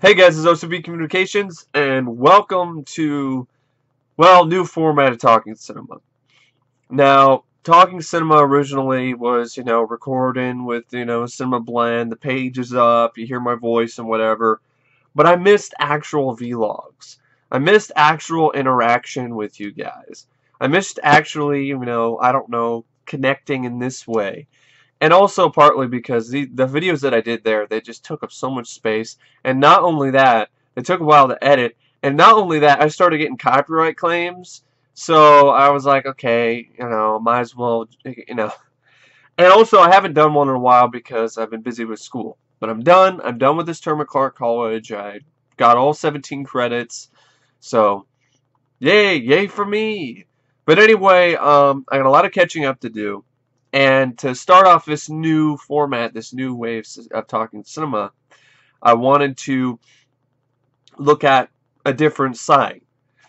Hey guys, it's OCP Communications, and welcome to, well, new format of Talking Cinema. Now, Talking Cinema originally was, you know, recording with, you know, Cinema Blend, the page is up, you hear my voice and whatever, but I missed actual vlogs. I missed actual interaction with you guys. I missed actually, you know, I don't know, connecting in this way and also partly because the, the videos that I did there, they just took up so much space, and not only that, it took a while to edit, and not only that, I started getting copyright claims, so I was like, okay, you know, might as well, you know. And also, I haven't done one in a while because I've been busy with school. But I'm done. I'm done with this term at Clark College. I got all 17 credits. So, yay, yay for me. But anyway, um, I got a lot of catching up to do. And to start off this new format, this new way of talking cinema, I wanted to look at a different site.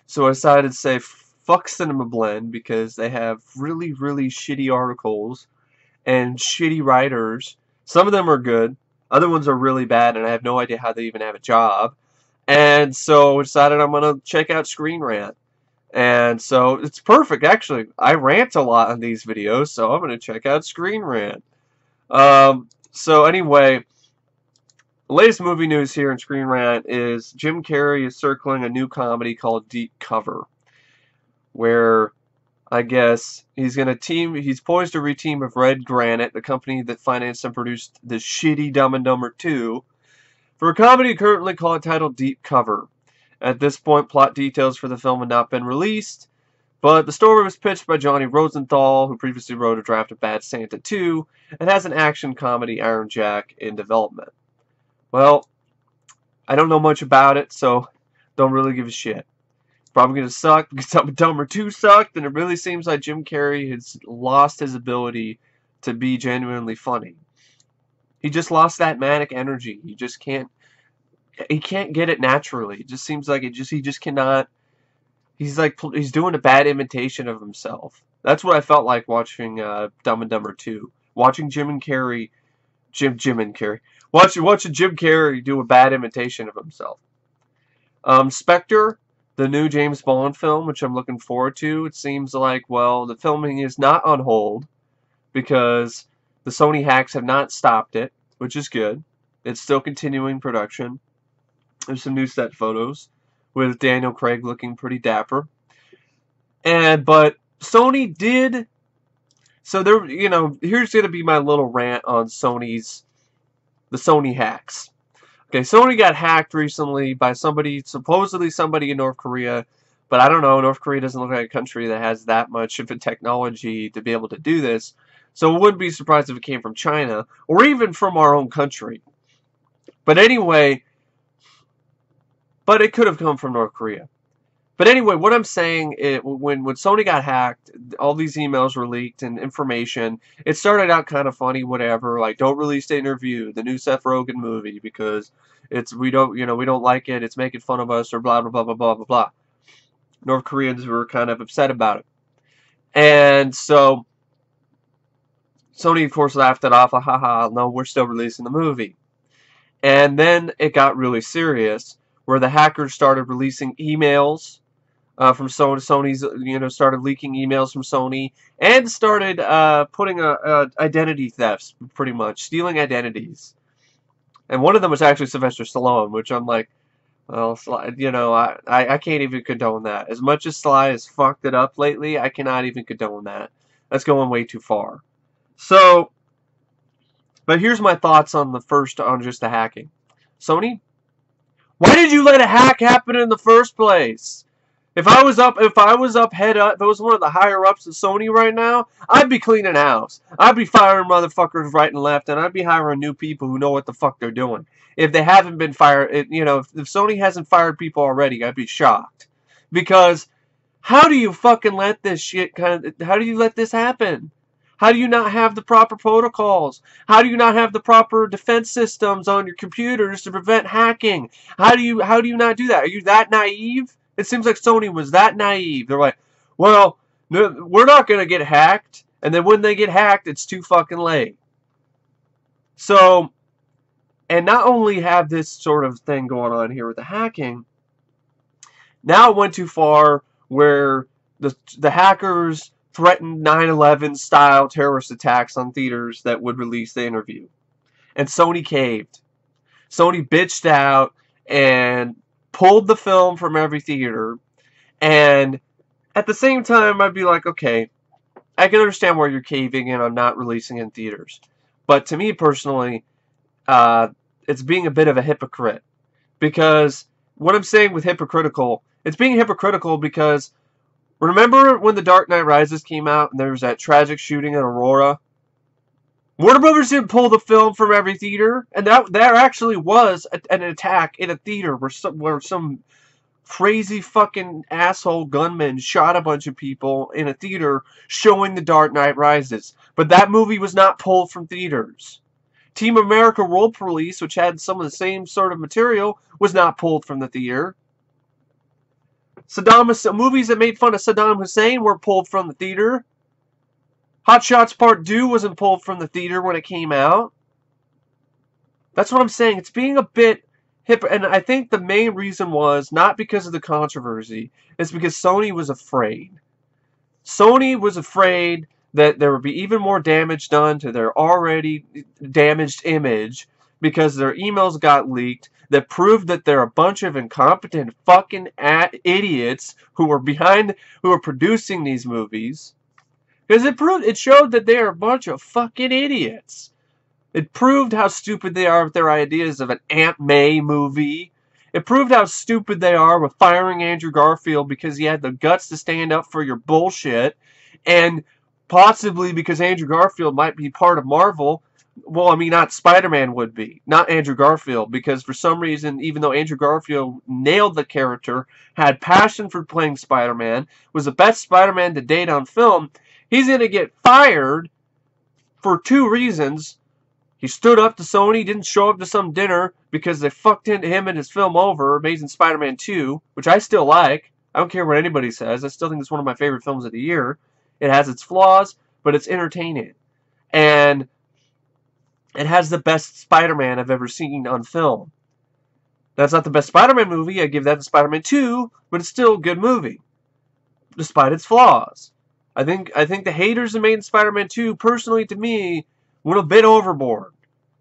So I decided to say fuck Cinema Blend because they have really, really shitty articles and shitty writers. Some of them are good, other ones are really bad, and I have no idea how they even have a job. And so I decided I'm going to check out Screen Rant. And so it's perfect, actually. I rant a lot on these videos, so I'm going to check out Screen Rant. Um, so anyway, the latest movie news here in Screen Rant is Jim Carrey is circling a new comedy called Deep Cover, where I guess he's going to team, he's poised to reteam with Red Granite, the company that financed and produced the shitty Dumb and Dumber 2, for a comedy currently called titled Deep Cover. At this point, plot details for the film had not been released, but the story was pitched by Johnny Rosenthal, who previously wrote a draft of Bad Santa 2, and has an action comedy Iron Jack in development. Well, I don't know much about it, so don't really give a shit. Probably going to suck because and Dumber 2 sucked, and it really seems like Jim Carrey has lost his ability to be genuinely funny. He just lost that manic energy. He just can't he can't get it naturally. It just seems like it just he just cannot. He's like he's doing a bad imitation of himself. That's what I felt like watching uh, Dumb and Dumber 2. Watching Jim and Carrey, Jim Jim and Carrey, watching watching Jim Carrey do a bad imitation of himself. Um, Spectre, the new James Bond film, which I'm looking forward to. It seems like well the filming is not on hold because the Sony hacks have not stopped it, which is good. It's still continuing production. There's some new set photos with Daniel Craig looking pretty dapper. And but Sony did so there you know, here's going to be my little rant on Sony's the Sony hacks. Okay, Sony got hacked recently by somebody supposedly somebody in North Korea, but I don't know, North Korea doesn't look like a country that has that much of a technology to be able to do this. So I wouldn't be surprised if it came from China or even from our own country. But anyway, but it could have come from North Korea. But anyway, what I'm saying, is, when, when Sony got hacked, all these emails were leaked and information. It started out kind of funny, whatever, like don't release the interview, the new Seth Rogen movie, because it's we don't you know we don't like it, it's making fun of us, or blah blah blah blah blah blah blah. North Koreans were kind of upset about it, and so Sony of course laughed it off. Ah, ha ha! No, we're still releasing the movie. And then it got really serious where the hackers started releasing emails uh, from Sony. Sony's you know started leaking emails from Sony and started uh, putting a, a, identity thefts, pretty much stealing identities. And one of them was actually Sylvester Stallone, which I'm like, well, you know, I, I, I can't even condone that. As much as Sly has fucked it up lately, I cannot even condone that. That's going way too far. So, but here's my thoughts on the first, on just the hacking. Sony, why did you let a hack happen in the first place? If I was up, if I was up head up, if I was one of the higher ups at Sony right now, I'd be cleaning house. I'd be firing motherfuckers right and left, and I'd be hiring new people who know what the fuck they're doing. If they haven't been fired, you know, if, if Sony hasn't fired people already, I'd be shocked. Because how do you fucking let this shit kind of, how do you let this happen? How do you not have the proper protocols? How do you not have the proper defense systems on your computers to prevent hacking? How do you how do you not do that? Are you that naive? It seems like Sony was that naive. They're like, well, no, we're not going to get hacked. And then when they get hacked, it's too fucking late. So, and not only have this sort of thing going on here with the hacking, now it went too far where the the hackers threatened 9/11 style terrorist attacks on theaters that would release the interview, and Sony caved. Sony bitched out and pulled the film from every theater, and at the same time, I'd be like, okay, I can understand why you're caving in on not releasing in theaters, but to me personally, uh, it's being a bit of a hypocrite. Because what I'm saying with hypocritical, it's being hypocritical because remember when The Dark Knight Rises came out and there was that tragic shooting in Aurora? Warner Brothers didn't pull the film from every theater, and that there actually was a, an attack in a theater where some where some crazy fucking asshole gunman shot a bunch of people in a theater showing The Dark Knight Rises. But that movie was not pulled from theaters. Team America World Police, which had some of the same sort of material, was not pulled from the theater. Saddam movies that made fun of Saddam Hussein were pulled from the theater. Hot Shots Part 2 wasn't pulled from the theater when it came out. That's what I'm saying. It's being a bit hip. And I think the main reason was not because of the controversy. It's because Sony was afraid. Sony was afraid that there would be even more damage done to their already damaged image because their emails got leaked that proved that they're a bunch of incompetent fucking idiots who were behind who are producing these movies because it proved it showed that they're a bunch of fucking idiots it proved how stupid they are with their ideas of an Aunt May movie it proved how stupid they are with firing Andrew Garfield because he had the guts to stand up for your bullshit and possibly because Andrew Garfield might be part of Marvel. Well, I mean, not Spider-Man would be, not Andrew Garfield, because for some reason, even though Andrew Garfield nailed the character, had passion for playing Spider-Man, was the best Spider-Man to date on film, he's going to get fired for two reasons. He stood up to Sony, didn't show up to some dinner because they fucked into him and his film over, Amazing Spider-Man 2, which I still like. I don't care what anybody says. I still think it's one of my favorite films of the year. It has its flaws, but it's entertaining. And it has the best Spider-Man I've ever seen on film. That's not the best Spider-Man movie. I give that to Spider-Man 2, but it's still a good movie, despite its flaws. I think I think the haters that made Spider-Man 2, personally to me, went a bit overboard.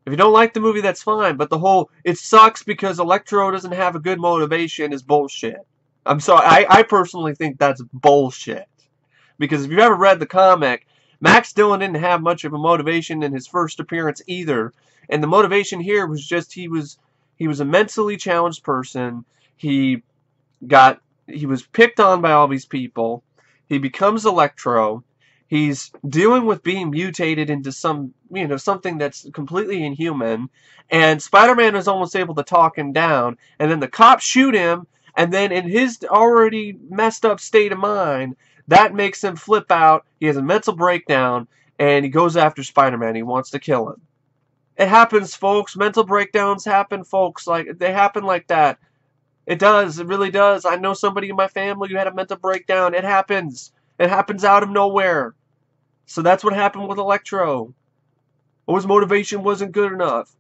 If you don't like the movie, that's fine. But the whole it sucks because Electro doesn't have a good motivation is bullshit. I'm sorry. I, I personally think that's bullshit. Because if you've ever read the comic, Max Dillon didn't have much of a motivation in his first appearance either. And the motivation here was just he was he was a mentally challenged person. He got he was picked on by all these people. He becomes Electro. He's dealing with being mutated into some, you know, something that's completely inhuman. And Spider-Man is almost able to talk him down. And then the cops shoot him. And then in his already messed up state of mind, that makes him flip out. He has a mental breakdown, and he goes after Spider-Man. He wants to kill him. It happens, folks. Mental breakdowns happen, folks. Like they happen like that. It does. It really does. I know somebody in my family who had a mental breakdown. It happens. It happens out of nowhere. So that's what happened with Electro. Oh, his motivation wasn't good enough.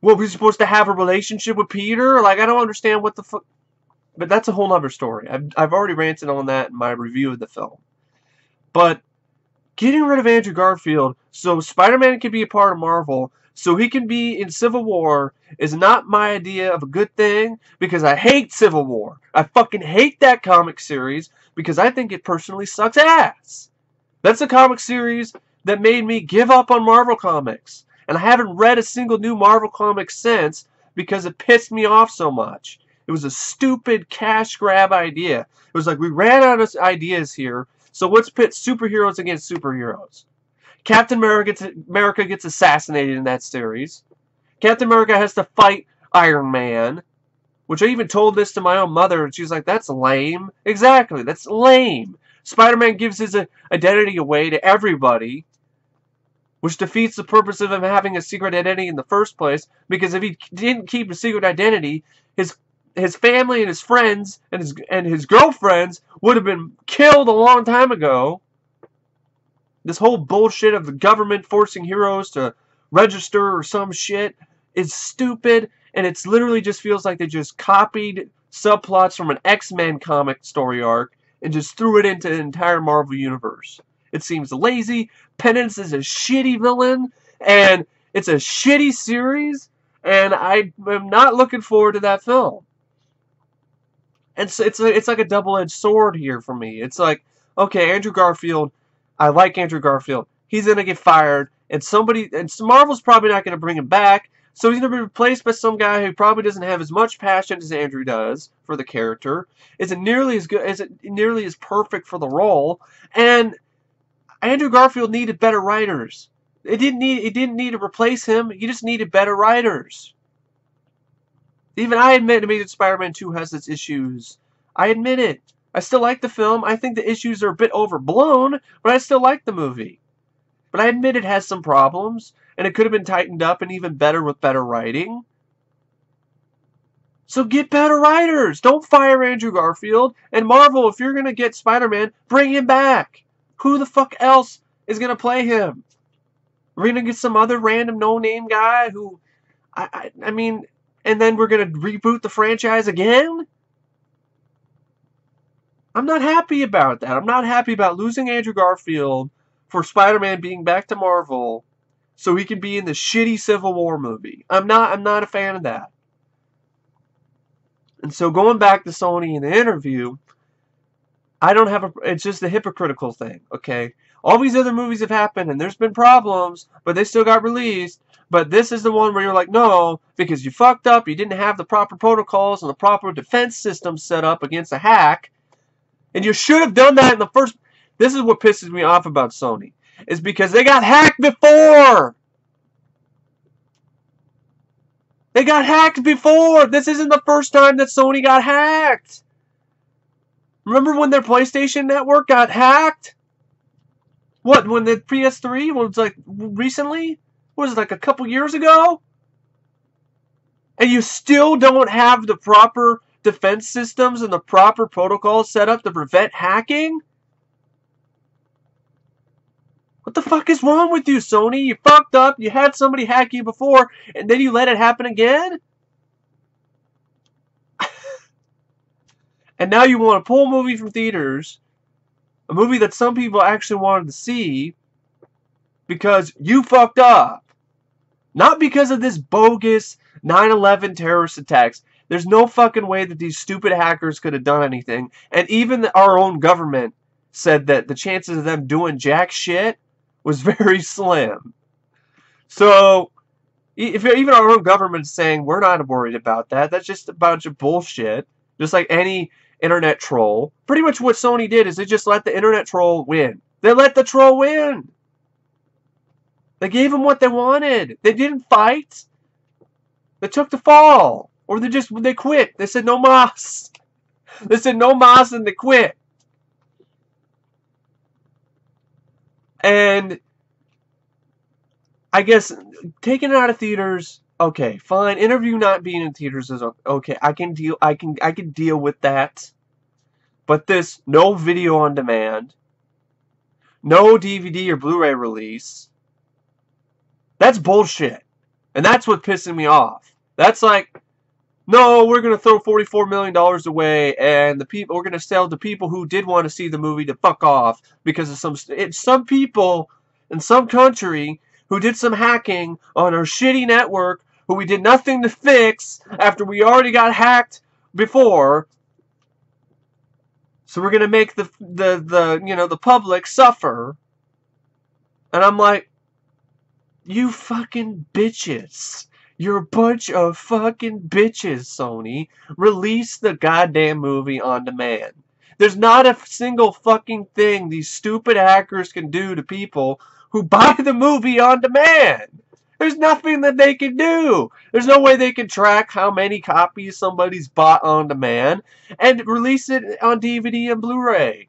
What, was he supposed to have a relationship with Peter? Like, I don't understand what the fuck. But that's a whole other story. I've, I've already ranted on that in my review of the film. But getting rid of Andrew Garfield so Spider-Man can be a part of Marvel, so he can be in Civil War, is not my idea of a good thing because I hate Civil War. I fucking hate that comic series because I think it personally sucks ass. That's a comic series that made me give up on Marvel Comics. And I haven't read a single new Marvel comic since because it pissed me off so much. It was a stupid cash grab idea. It was like we ran out of ideas here, so let's pit superheroes against superheroes. Captain America gets, America gets assassinated in that series. Captain America has to fight Iron Man, which I even told this to my own mother, and she was like, that's lame. Exactly, that's lame. Spider-Man gives his uh, identity away to everybody, which defeats the purpose of him having a secret identity in the first place, because if he didn't keep a secret identity, his his family and his friends and his and his girlfriends would have been killed a long time ago. This whole bullshit of the government forcing heroes to register or some shit is stupid, and it's literally just feels like they just copied subplots from an X-Men comic story arc and just threw it into the entire Marvel universe. It seems lazy. Penance is a shitty villain, and it's a shitty series, and I am not looking forward to that film. And it's a, it's like a double-edged sword here for me. It's like, okay, Andrew Garfield, I like Andrew Garfield. He's gonna get fired, and somebody, and Marvel's probably not gonna bring him back. So he's going to be replaced by some guy who probably doesn't have as much passion as Andrew does for the character. Isn't nearly as good, isn't nearly as perfect for the role. And Andrew Garfield needed better writers. It didn't need it didn't need to replace him. He just needed better writers. Even I admit that Spider-Man 2 has its issues. I admit it. I still like the film. I think the issues are a bit overblown, but I still like the movie. But I admit it has some problems, and it could have been tightened up and even better with better writing. So get better writers. Don't fire Andrew Garfield. And Marvel, if you're going to get Spider-Man, bring him back. Who the fuck else is going to play him? We're going to get some other random no-name guy who, I, I, I mean, and then we're going to reboot the franchise again? I'm not happy about that. I'm not happy about losing Andrew Garfield for Spider-Man being back to Marvel so he can be in the shitty Civil War movie. I'm not I'm not a fan of that. And so going back to Sony in the interview, I don't have a it's just a hypocritical thing, okay? All these other movies have happened and there's been problems, but they still got released. But this is the one where you're like, no, because you fucked up, you didn't have the proper protocols and the proper defense system set up against a hack. And you should have done that in the first this is what pisses me off about Sony. Is because they got hacked before. They got hacked before. This isn't the first time that Sony got hacked. Remember when their PlayStation network got hacked? What, when the PS3 was like recently? Was it like a couple years ago? And you still don't have the proper defense systems and the proper protocols set up to prevent hacking? What the fuck is wrong with you, Sony? You fucked up, you had somebody hack you before, and then you let it happen again? And now you want to pull a movie from theaters, a movie that some people actually wanted to see, because you fucked up. Not because of this bogus 9-11 terrorist attacks. There's no fucking way that these stupid hackers could have done anything. And even our own government said that the chances of them doing jack shit was very slim. So, if even our own government saying we're not worried about that, that's just a bunch of bullshit. Just like any internet troll. Pretty much what Sony did is they just let the internet troll win. They let the troll win. They gave them what they wanted. They didn't fight. They took the fall. Or they just, they quit. They said no mas. They said no mas and they quit. And I guess taking it out of theaters, okay, fine. Interview not being in theaters is okay. I can deal. I can. I can deal with that. But this no video on demand, no DVD or Blu-ray release. That's bullshit, and that's what pissing me off. That's like, no, we're gonna throw forty-four million dollars away, and the people we're gonna sell the people who did want to see the movie to fuck off because of some it's some people in some country who did some hacking on our shitty network who we did nothing to fix after we already got hacked before. So we're gonna make the the the you know the public suffer. And I'm like, you fucking bitches. You're a bunch of fucking bitches, Sony. Release the goddamn movie on demand. There's not a single fucking thing these stupid hackers can do to people who buy the movie on demand. There's nothing that they can do. There's no way they can track how many copies somebody's bought on demand and release it on DVD and Blu-ray.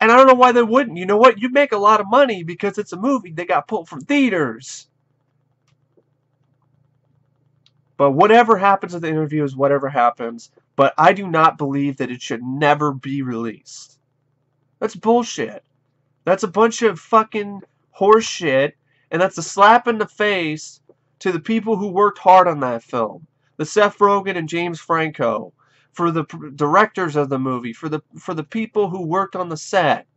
And I don't know why they wouldn't. You know what? You make a lot of money because it's a movie that got pulled from theaters. But whatever happens at the interview is whatever happens. But I do not believe that it should never be released. That's bullshit. That's a bunch of fucking horseshit. And that's a slap in the face to the people who worked hard on that film, the Seth Rogen and James Franco, for the directors of the movie, for the for the people who worked on the set,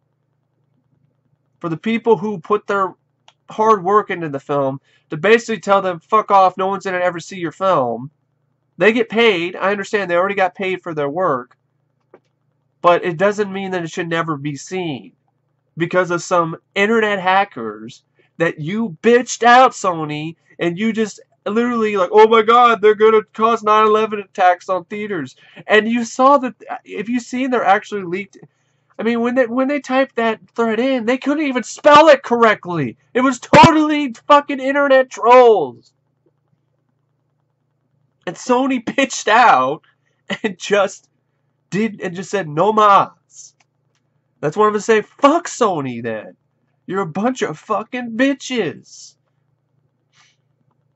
for the people who put their hard work into the film, to basically tell them, fuck off, no one's gonna ever see your film. They get paid. I understand they already got paid for their work. But it doesn't mean that it should never be seen. Because of some internet hackers that you bitched out, Sony, and you just literally like, oh my god, they're going to cause 9/11 attacks on theaters. And you saw that if you seen they're actually leaked I mean, when they when they typed that thread in, they couldn't even spell it correctly. It was totally fucking internet trolls. And Sony pitched out and just did and just said no mas. That's one of them say, fuck Sony then. You're a bunch of fucking bitches.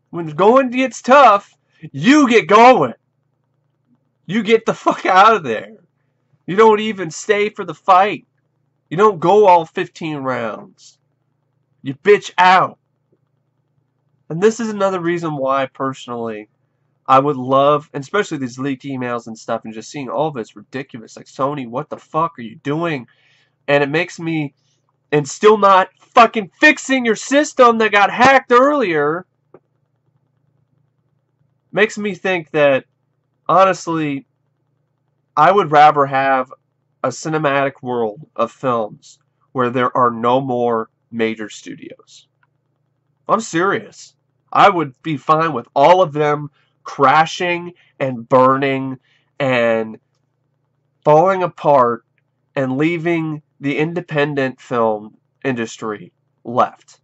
When going gets tough, you get going. You get the fuck out of there. You don't even stay for the fight. You don't go all 15 rounds. You bitch out. And this is another reason why, personally, I would love, and especially these leaked emails and stuff, and just seeing all of it's ridiculous. Like, Sony, what the fuck are you doing? And it makes me, and still not fucking fixing your system that got hacked earlier, makes me think that, honestly, I would rather have a cinematic world of films where there are no more major studios. I'm serious. I would be fine with all of them crashing and burning and falling apart and leaving the independent film industry left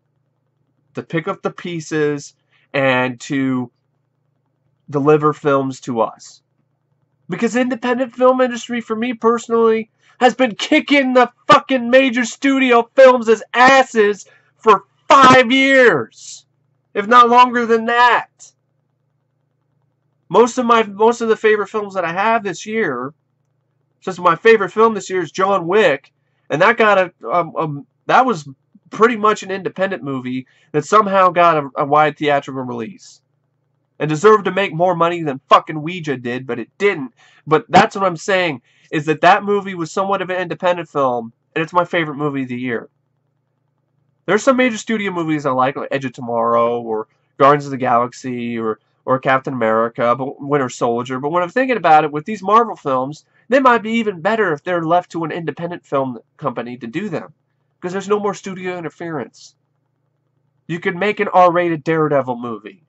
to pick up the pieces and to deliver films to us. Because independent film industry, for me personally, has been kicking the fucking major studio films' as asses for five years. If not longer than that. Most of my most of the favorite films that I have this year, since my favorite film this year is John Wick, and that got a um, um, that was pretty much an independent movie that somehow got a, a wide theatrical release and deserved to make more money than fucking Ouija did, but it didn't. But that's what I'm saying, is that that movie was somewhat of an independent film, and it's my favorite movie of the year. There's some major studio movies I like, like Edge of Tomorrow, or Guardians of the Galaxy, or, or Captain America, but Winter Soldier. But when I'm thinking about it, with these Marvel films, they might be even better if they're left to an independent film company to do them. Because there's no more studio interference. You could make an R-rated Daredevil movie.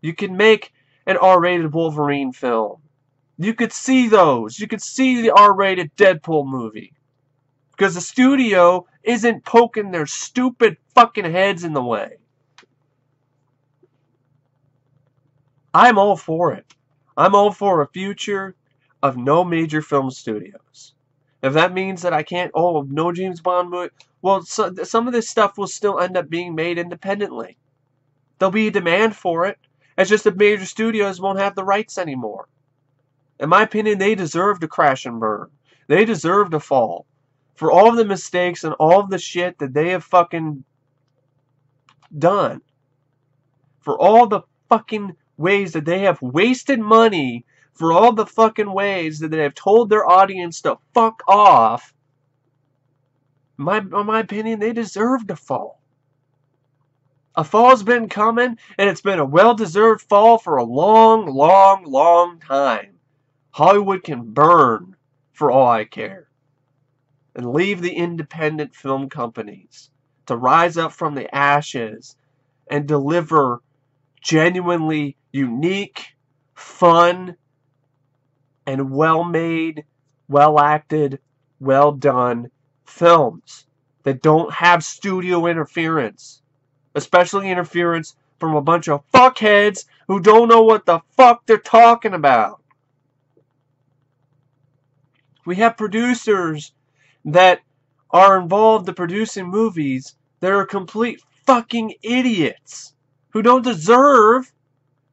You can make an R-rated Wolverine film. You could see those. You could see the R-rated Deadpool movie. Because the studio isn't poking their stupid fucking heads in the way. I'm all for it. I'm all for a future of no major film studios. If that means that I can't, oh, no James Bond movie, well, so, some of this stuff will still end up being made independently. There'll be a demand for it. It's just the major studios won't have the rights anymore. In my opinion, they deserve to crash and burn. They deserve to fall. For all of the mistakes and all of the shit that they have fucking done. For all the fucking ways that they have wasted money. For all the fucking ways that they have told their audience to fuck off. My, in my opinion, they deserve to fall. A fall's been coming, and it's been a well-deserved fall for a long, long, long time. Hollywood can burn for all I care. And leave the independent film companies to rise up from the ashes and deliver genuinely unique, fun, and well-made, well-acted, well-done films that don't have studio interference especially interference from a bunch of fuckheads who don't know what the fuck they're talking about. We have producers that are involved in producing movies that are complete fucking idiots who don't deserve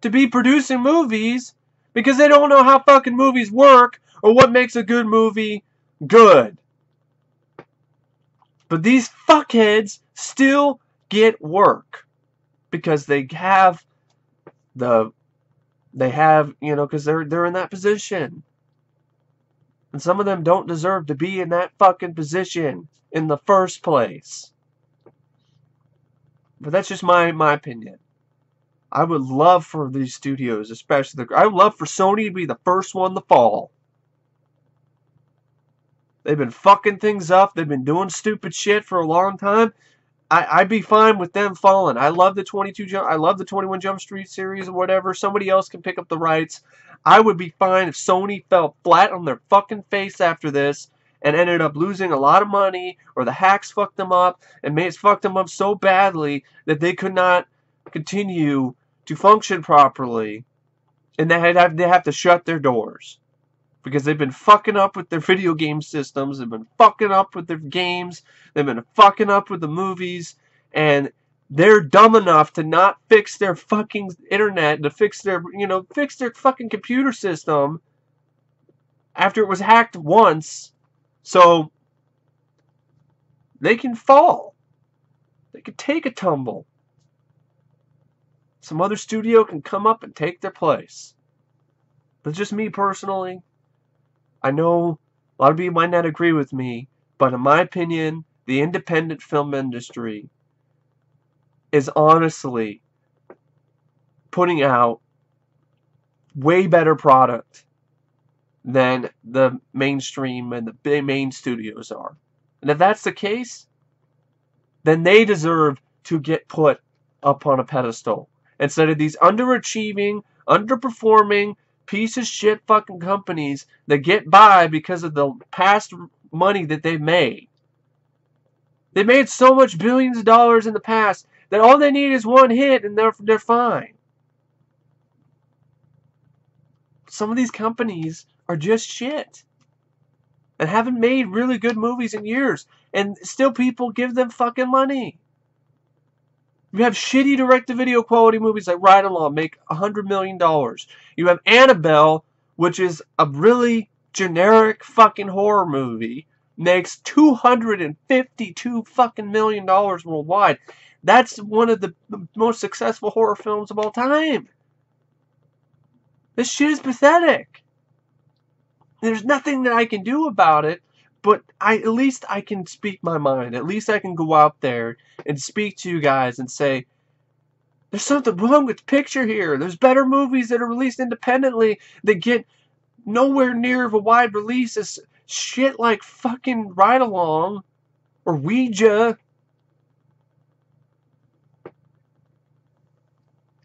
to be producing movies because they don't know how fucking movies work or what makes a good movie good. But these fuckheads still get work because they have the they have, you know, because they're they're in that position. And some of them don't deserve to be in that fucking position in the first place. But that's just my my opinion. I would love for these studios, especially the I would love for Sony to be the first one to fall. They've been fucking things up. They've been doing stupid shit for a long time. I, would be fine with them falling. I love the 22 jump. I love the 21 Jump Street series or whatever. Somebody else can pick up the rights. I would be fine if Sony fell flat on their fucking face after this and ended up losing a lot of money, or the hacks fucked them up and made fucked them up so badly that they could not continue to function properly, and they had they have to shut their doors because they've been fucking up with their video game systems, they've been fucking up with their games, they've been fucking up with the movies, and they're dumb enough to not fix their fucking internet, to fix their, you know, fix their fucking computer system after it was hacked once, so they can fall. They can take a tumble. Some other studio can come up and take their place. But just me personally, I know a lot of people might not agree with me, but in my opinion, the independent film industry is honestly putting out way better product than the mainstream and the big main studios are. And if that's the case, then they deserve to get put up on a pedestal instead of these underachieving, underperforming, piece of shit fucking companies that get by because of the past money that they've made. They made so much billions of dollars in the past that all they need is one hit and they're they're fine. Some of these companies are just shit and haven't made really good movies in years and still people give them fucking money. You have shitty direct-to-video quality movies like Ride Along make a hundred million dollars. You have Annabelle, which is a really generic fucking horror movie, makes two hundred and fifty-two fucking million dollars worldwide. That's one of the most successful horror films of all time. This shit is pathetic. There's nothing that I can do about it but I at least I can speak my mind. At least I can go out there and speak to you guys and say, there's something wrong with the picture here. There's better movies that are released independently that get nowhere near of a wide release as shit like fucking Ride Along or Ouija.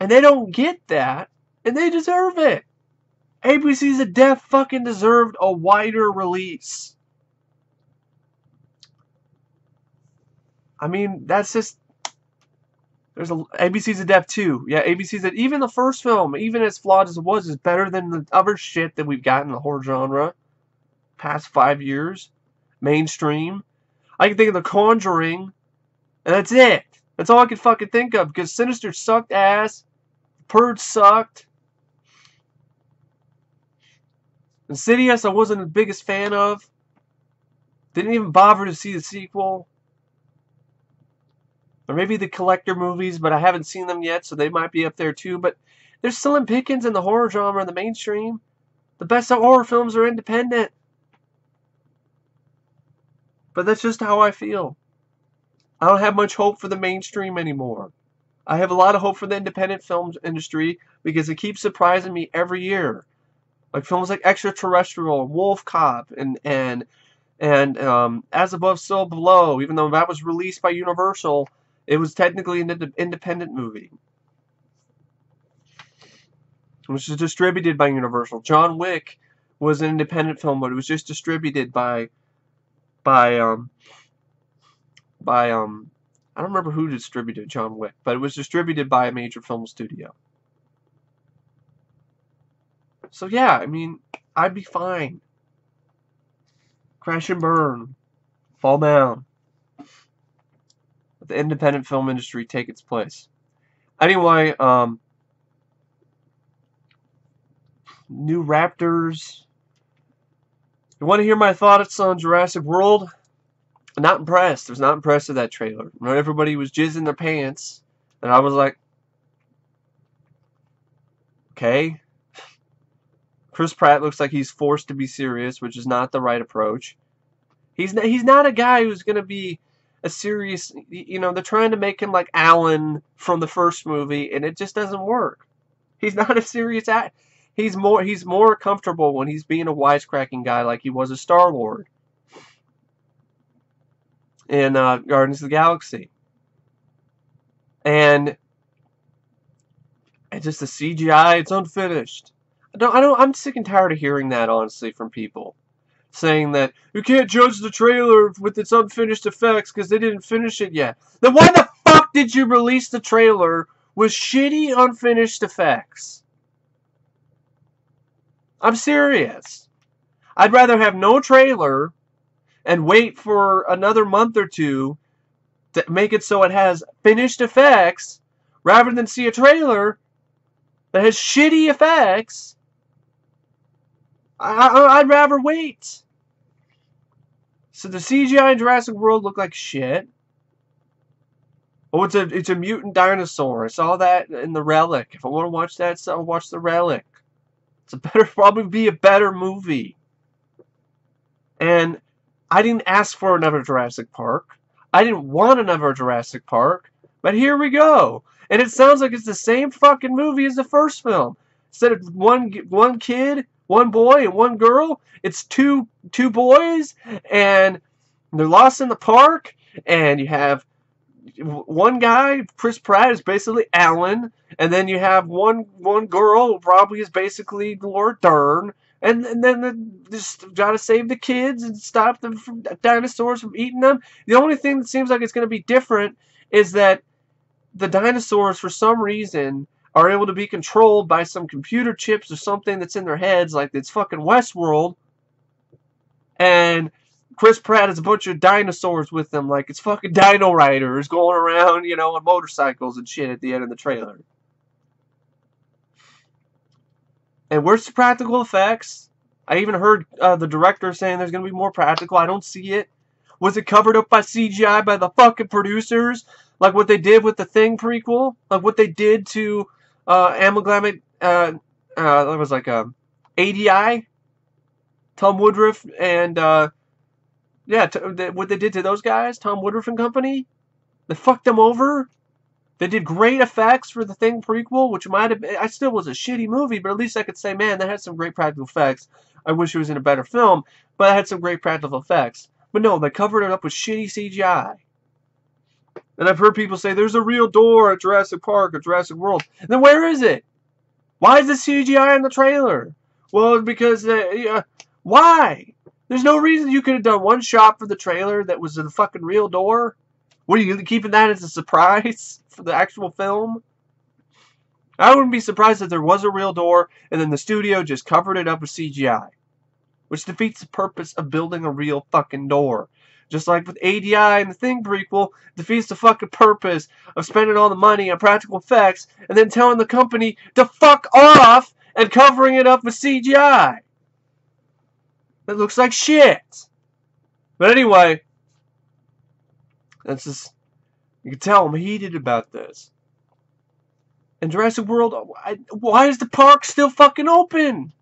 And they don't get that, and they deserve it. ABC's a Death fucking deserved a wider release. I mean, that's just there's a ABC's Death too. Yeah, ABC's that even the first film, even as flawed as it was, is better than the other shit that we've got in the horror genre past five years. Mainstream. I can think of The Conjuring, and that's it. That's all I can fucking think of because Sinister sucked ass. Purge sucked. Insidious, I wasn't the biggest fan of. Didn't even bother to see the sequel. Or maybe the collector movies, but I haven't seen them yet, so they might be up there too. But there's Slim Pickens in the horror genre in the mainstream. The best horror films are independent. But that's just how I feel. I don't have much hope for the mainstream anymore. I have a lot of hope for the independent film industry because it keeps surprising me every year. Like films like Extraterrestrial, Wolf Cop, and and and um, As Above, So Below. Even though that was released by Universal, it was technically an independent movie. It was distributed by Universal. John Wick was an independent film, but it was just distributed by by um by um I don't remember who distributed John Wick, but it was distributed by a major film studio. So yeah, I mean, I'd be fine. Crash and burn. Fall down the independent film industry take its place. Anyway, um, new Raptors. You want to hear my thoughts on Jurassic World? I'm not impressed. I was not impressed with that trailer. Not everybody was jizzing their pants, and I was like, Okay? Chris Pratt looks like he's forced to be serious, which is not the right approach. He's not, he's not a guy who's going to be a serious, you know, they're trying to make him like Alan from the first movie and it just doesn't work. He's not a serious act. He's more he's more comfortable when he's being a wisecracking guy like he was a Star Lord in uh, Guardians of the Galaxy. And it's just the CGI, it's unfinished. I don't I don't I'm sick and tired of hearing that honestly from people saying that you can't judge the trailer with its unfinished effects because they didn't finish it yet. Then why the fuck did you release the trailer with shitty unfinished effects? I'm serious. I'd rather have no trailer and wait for another month or two to make it so it has finished effects rather than see a trailer that has shitty effects. I, would rather wait. So the CGI in Jurassic World looked like shit. Oh, it's a it's a mutant dinosaur. I saw that in the Relic. If I want to watch that, so I'll watch the Relic. It's a better probably be a better movie. And I didn't ask for another Jurassic Park. I didn't want another Jurassic Park. But here we go. And it sounds like it's the same fucking movie as the first film. Instead of one one kid, one boy, and one girl, it's two two boys, and they're lost in the park, and you have one guy, Chris Pratt, is basically Alan, and then you have one one girl probably is basically Laura Dern, and, and then the, just got to save the kids and stop them from dinosaurs from eating them. The only thing that seems like it's going to be different is that the dinosaurs, for some reason, are able to be controlled by some computer chips or something that's in their heads, like it's fucking Westworld. And Chris Pratt has a bunch of dinosaurs with them, like it's fucking Dino Riders going around, you know, on motorcycles and shit at the end of the trailer. And where's the practical effects? I even heard uh, the director saying there's going to be more practical. I don't see it. Was it covered up by CGI by the fucking producers? Like what they did with the Thing prequel? Like what they did to uh, Amalgamate, uh, uh, that was like a um, ADI? Tom Woodruff and, uh, yeah, what they did to those guys, Tom Woodruff and company? They fucked them over? They did great effects for the Thing prequel, which might have I still was a shitty movie, but at least I could say, man, that had some great practical effects. I wish it was in a better film, but it had some great practical effects. But no, they covered it up with shitty CGI. And I've heard people say, there's a real door at Jurassic Park or Jurassic World. Then where is it? Why is the CGI in the trailer? Well, because, uh, why? There's no reason you could have done one shot for the trailer that was the fucking real door. What are you keeping that as a surprise for the actual film? I wouldn't be surprised if there was a real door and then the studio just covered it up with CGI. Which defeats the purpose of building a real fucking door. Just like with ADI and the Thing prequel, defeats the fucking purpose of spending all the money on practical effects and then telling the company to fuck off and covering it up with CGI. That looks like shit. But anyway, that's just, you can tell I'm heated about this. And Jurassic World, why is the park still fucking open?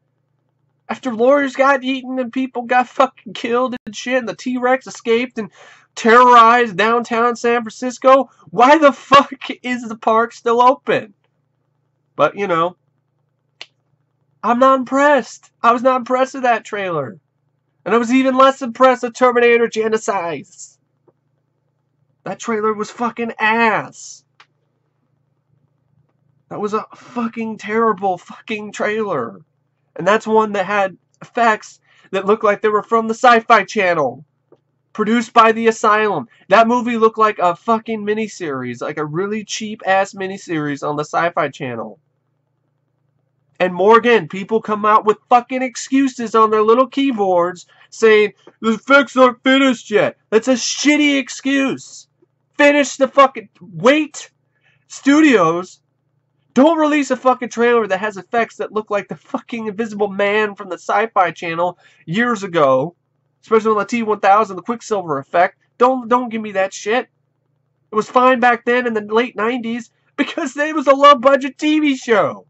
After lawyers got eaten and people got fucking killed and shit, and the T-Rex escaped and terrorized downtown San Francisco, why the fuck is the park still open? But, you know, I'm not impressed. I was not impressed with that trailer. And I was even less impressed with Terminator Genisys. That trailer was fucking ass. That was a fucking terrible fucking trailer. And that's one that had effects that looked like they were from the Sci-Fi Channel. Produced by the Asylum. That movie looked like a fucking miniseries. Like a really cheap ass miniseries on the Sci-Fi Channel. And more again, people come out with fucking excuses on their little keyboards saying, the effects aren't finished yet. That's a shitty excuse. Finish the fucking wait. Studios don't release a fucking trailer that has effects that look like the fucking Invisible Man from the Sci-Fi Channel years ago, especially on the T1000, the Quicksilver effect. Don't don't give me that shit. It was fine back then in the late 90s because it was a low budget TV show.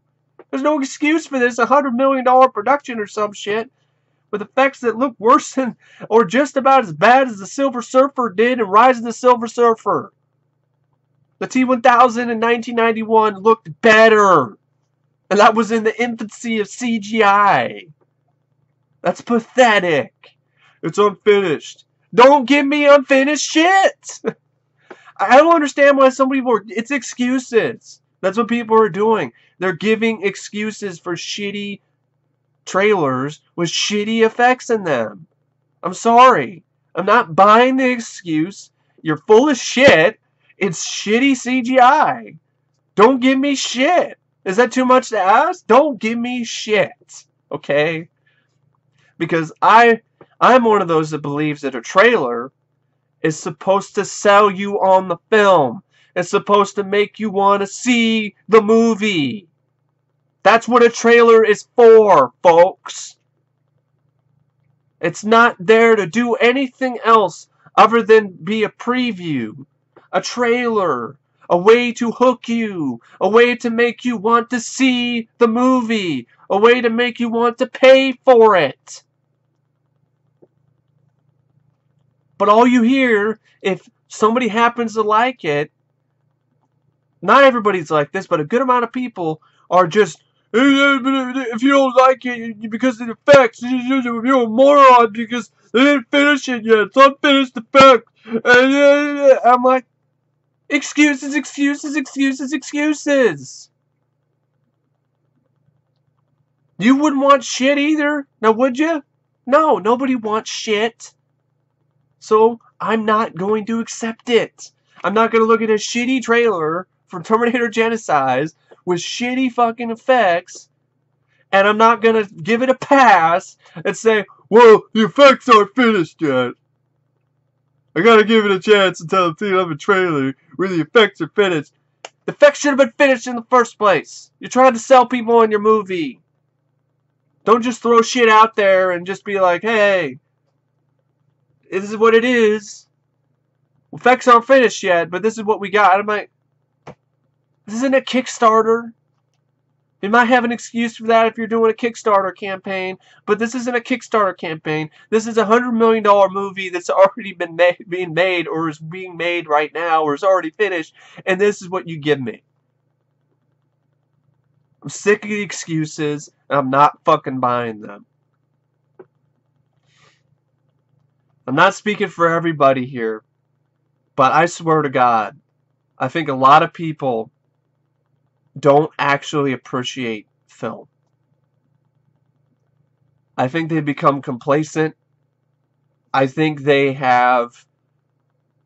There's no excuse for this. A hundred million dollar production or some shit with effects that look worse than or just about as bad as the Silver Surfer did in Rise of the Silver Surfer. The T-1000 in 1991 looked better. And that was in the infancy of CGI. That's pathetic. It's unfinished. Don't give me unfinished shit. I don't understand why some people are, it's excuses. That's what people are doing. They're giving excuses for shitty trailers with shitty effects in them. I'm sorry. I'm not buying the excuse. You're full of shit. It's shitty CGI. Don't give me shit. Is that too much to ask? Don't give me shit. Okay? Because I I'm one of those that believes that a trailer is supposed to sell you on the film. It's supposed to make you want to see the movie. That's what a trailer is for, folks. It's not there to do anything else other than be a preview, a trailer, a way to hook you, a way to make you want to see the movie, a way to make you want to pay for it. But all you hear, if somebody happens to like it, not everybody's like this, but a good amount of people are just, eh, eh, eh, if you don't like it because of the effects, you're a moron because they didn't finish it yet. It's unfinished effect. And I'm like, excuses, excuses, excuses, excuses. You wouldn't want shit either, now would you? No, nobody wants shit. So I'm not going to accept it. I'm not going to look at a shitty trailer for Terminator Genisys with shitty fucking effects and I'm not going to give it a pass and say, well, the effects aren't finished yet. I gotta give it a chance until seeing a trailer where the effects are finished. The effects should have been finished in the first place. You're trying to sell people on your movie. Don't just throw shit out there and just be like, hey, this is what it is. Effects aren't finished yet, but this is what we got. I'm like, this isn't a Kickstarter. You might have an excuse for that if you're doing a Kickstarter campaign, but this isn't a Kickstarter campaign. This is a hundred million dollar movie that's already been being made, or is being made right now, or is already finished, and this is what you give me. I'm sick of the excuses, and I'm not fucking buying them. I'm not speaking for everybody here, but I swear to God, I think a lot of people don't actually appreciate film. I think they become complacent. I think they have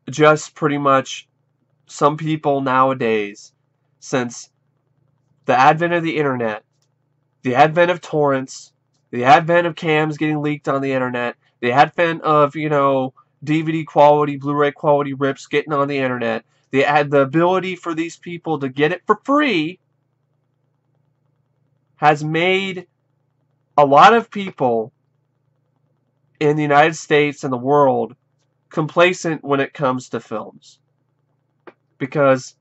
just pretty much some people nowadays, since the advent of the internet, the advent of torrents, the advent of cams getting leaked on the internet, the advent of, you know, DVD quality, Blu-ray quality rips getting on the internet, they had the ability for these people to get it for free has made a lot of people in the United States and the world complacent when it comes to films because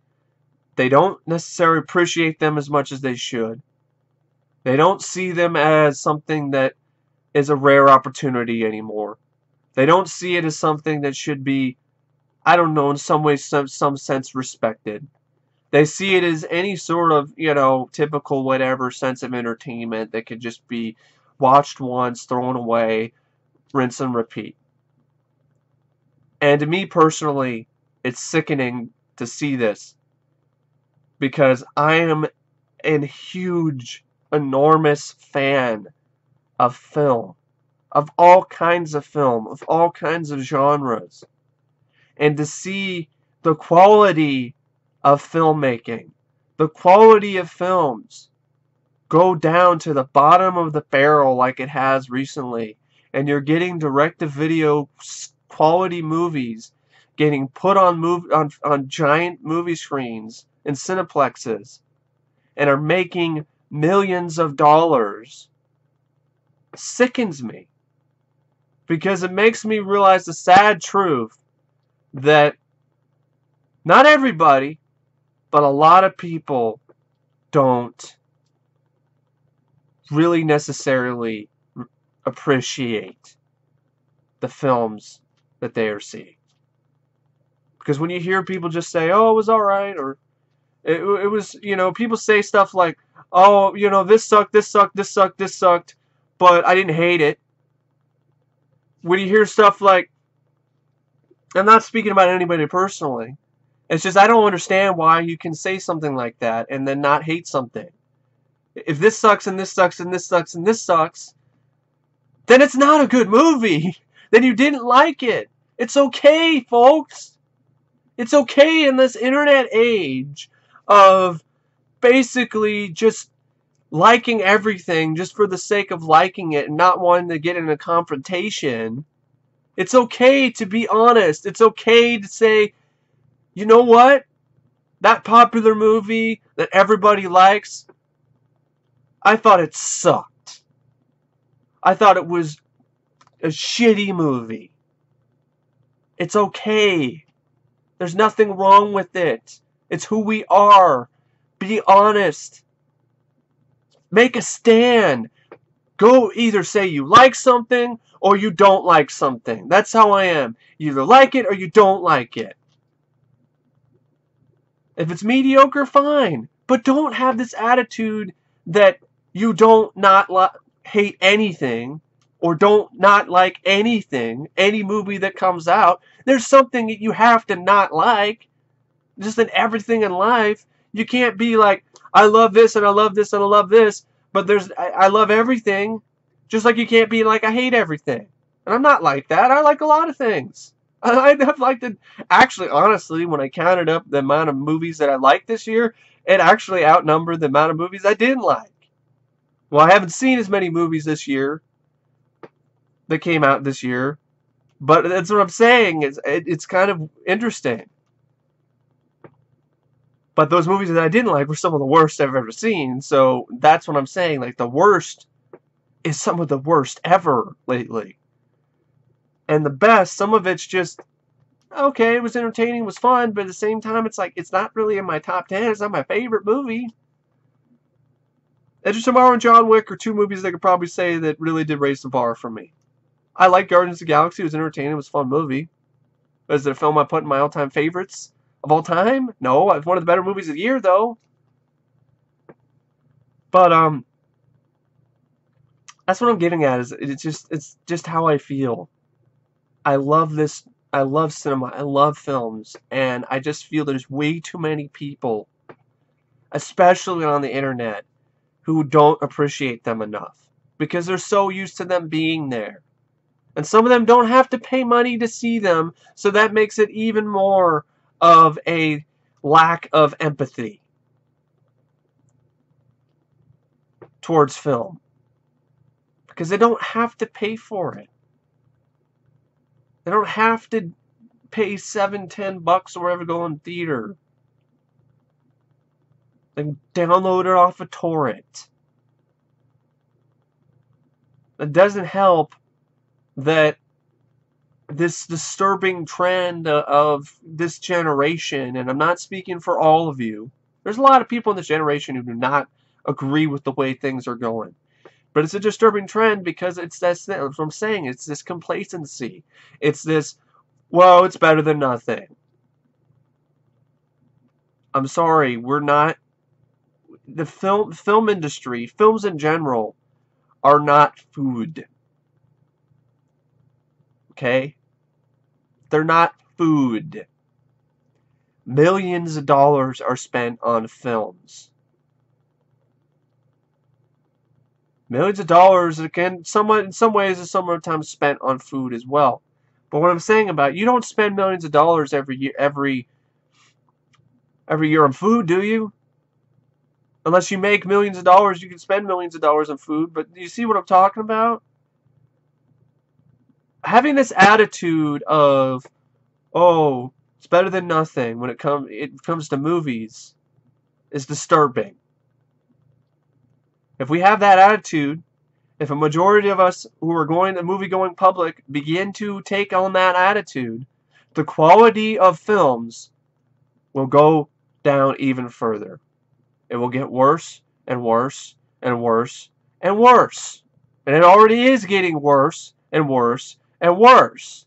they don't necessarily appreciate them as much as they should. They don't see them as something that is a rare opportunity anymore. They don't see it as something that should be, I don't know, in some way, some, some sense respected. They see it as any sort of, you know, typical whatever sense of entertainment that could just be watched once, thrown away, rinse and repeat. And to me personally, it's sickening to see this because I am a huge, enormous fan of film of all kinds of film, of all kinds of genres. And to see the quality of filmmaking, the quality of films go down to the bottom of the barrel like it has recently, and you're getting direct-to-video quality movies getting put on, move, on, on giant movie screens in cineplexes and are making millions of dollars. Sickens me because it makes me realize the sad truth that not everybody, but a lot of people don't really necessarily appreciate the films that they are seeing. Because when you hear people just say, "Oh, it was all right," or it, it was, you know, people say stuff like, "Oh, you know, this sucked, this sucked, this sucked, this sucked," but I didn't hate it. When you hear stuff like, I'm not speaking about anybody personally. It's just I don't understand why you can say something like that and then not hate something. If this sucks and this sucks and this sucks and this sucks, then it's not a good movie. Then you didn't like it. It's okay, folks. It's okay in this internet age of basically just liking everything just for the sake of liking it and not wanting to get in a confrontation. It's okay to be honest. It's okay to say, you know what? That popular movie that everybody likes, I thought it sucked. I thought it was a shitty movie. It's okay. There's nothing wrong with it. It's who we are. Be honest. Make a stand. Go either say you like something or you don't like something. That's how I am. You either like it or you don't like it. If it's mediocre, fine. But don't have this attitude that you don't not hate anything or don't not like anything, any movie that comes out. There's something that you have to not like. Just in everything in life. You can't be like, I love this and I love this and I love this, but there's I, I love everything. Just like you can't be like, I hate everything. And I'm not like that. I like a lot of things. I have liked it. Actually, honestly, when I counted up the amount of movies that I liked this year, it actually outnumbered the amount of movies I didn't like. Well, I haven't seen as many movies this year that came out this year, but that's what I'm saying. It's it, it's kind of interesting. But those movies that I didn't like were some of the worst I've ever seen. So that's what I'm saying. Like the worst is some of the worst ever lately and the best. Some of it's just okay, it was entertaining, it was fun, but at the same time, it's like it's not really in my top ten. It's not my favorite movie. Edge of Tomorrow and John Wick are two movies that I could probably say that really did raise the bar for me. I like Guardians of the Galaxy. It was entertaining. It was a fun movie. Is it a film I put in my all-time favorites of all time? No, it's one of the better movies of the year, though. But um, that's what I'm getting at. Is it's just it's just how I feel. I love this. I love cinema. I love films. And I just feel there's way too many people, especially on the internet, who don't appreciate them enough. Because they're so used to them being there. And some of them don't have to pay money to see them, so that makes it even more of a lack of empathy towards film. Because they don't have to pay for it. They don't have to pay seven, ten bucks or whatever to go in theater. They can download it off a torrent. It doesn't help that this disturbing trend of this generation, and I'm not speaking for all of you, there's a lot of people in this generation who do not agree with the way things are going. But it's a disturbing trend because it's that's, what I'm saying. It's this complacency. It's this, well, it's better than nothing. I'm sorry, we're not. The film film industry, films in general, are not food. Okay, they're not food. Millions of dollars are spent on films. Millions of dollars again, somewhat in some ways is sometimes spent on food as well. But what I'm saying about you don't spend millions of dollars every year every every year on food, do you? Unless you make millions of dollars, you can spend millions of dollars on food. But you see what I'm talking about? Having this attitude of, oh, it's better than nothing when it comes it comes to movies is disturbing. If we have that attitude, if a majority of us who are going to movie going public begin to take on that attitude, the quality of films will go down even further. It will get worse and worse and worse and worse. And it already is getting worse and worse and worse.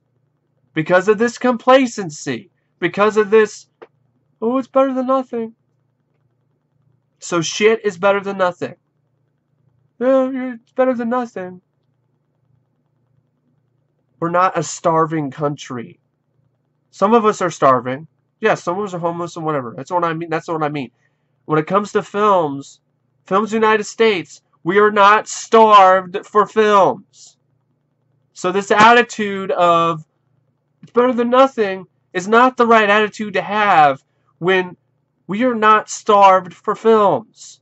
Because of this complacency. Because of this, oh, it's better than nothing. So shit is better than nothing. Yeah, it's better than nothing. We're not a starving country. Some of us are starving. Yes, some of us are homeless and whatever. That's what I mean. That's what I mean. When it comes to films, Films United States, we are not starved for films. So this attitude of it's better than nothing is not the right attitude to have when we are not starved for films.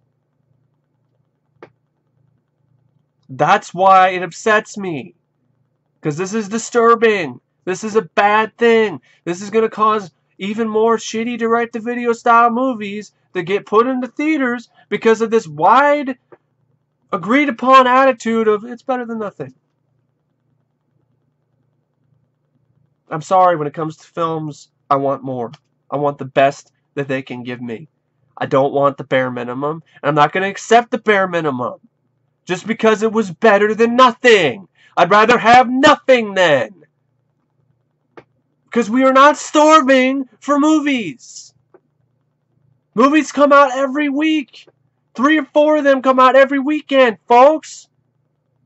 That's why it upsets me. Because this is disturbing. This is a bad thing. This is going to cause even more shitty direct-to-video style movies that get put into theaters because of this wide agreed upon attitude of it's better than nothing. I'm sorry, when it comes to films, I want more. I want the best that they can give me. I don't want the bare minimum, and I'm not going to accept the bare minimum just because it was better than nothing. I'd rather have nothing then. Because we are not starving for movies. Movies come out every week. Three or four of them come out every weekend, folks.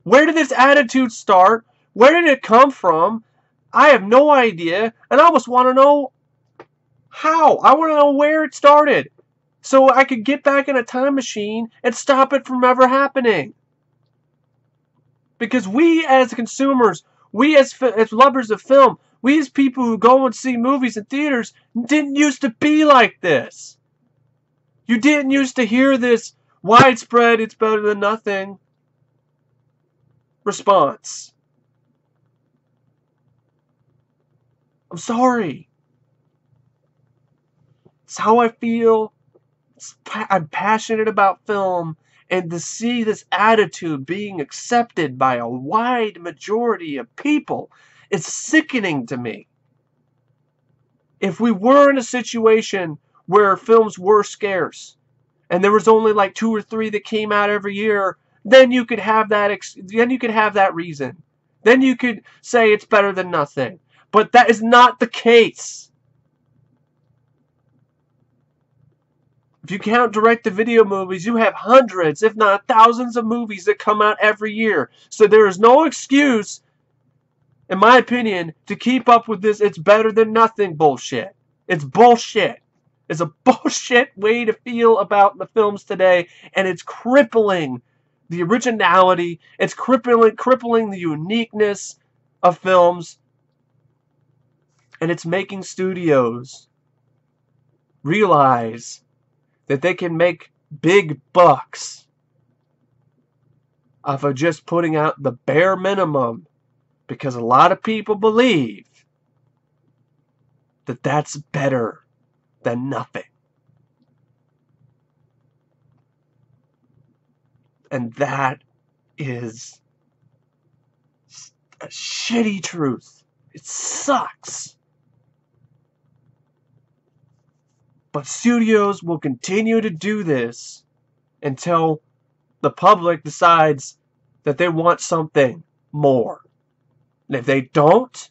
Where did this attitude start? Where did it come from? I have no idea, and I almost want to know how. I want to know where it started so I could get back in a time machine and stop it from ever happening. Because we as consumers, we as, as lovers of film, we as people who go and see movies in theaters didn't used to be like this. You didn't used to hear this widespread, it's better than nothing response. I'm sorry. It's how I feel. I'm passionate about film. And to see this attitude being accepted by a wide majority of people is sickening to me. If we were in a situation where films were scarce and there was only like two or three that came out every year, then you could have that then you could have that reason. Then you could say it's better than nothing. But that is not the case. If you count direct-to-video movies, you have hundreds, if not thousands of movies that come out every year. So there is no excuse in my opinion, to keep up with this it's better than nothing bullshit. It's bullshit. It's a bullshit way to feel about the films today, and it's crippling the originality. It's crippling, crippling the uniqueness of films, and it's making studios realize that they can make big bucks off of just putting out the bare minimum because a lot of people believe that that's better than nothing. And that is a shitty truth. It sucks. But studios will continue to do this until the public decides that they want something more. And if they don't,